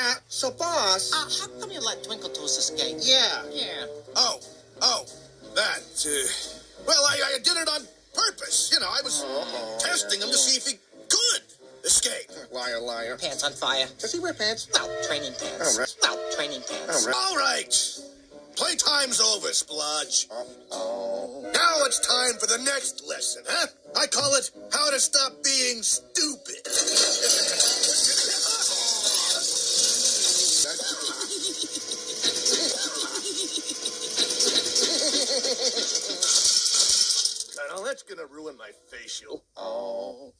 Uh, so, boss. Uh, how come you let Twinkletoes escape? yeah. Yeah. Oh, oh, that. Uh, well, I, I did it on purpose. You know, I was Uh-oh. testing him to see if he could escape. Liar, liar. Pants on fire. Does he wear pants? No, training pants. Oh, right. No, training pants. Oh, right. All right. Playtime's over, Splodge. Oh. Now it's time for the next lesson, huh? I call it How to Stop Being Stupid. That's gonna ruin my facial. Oh.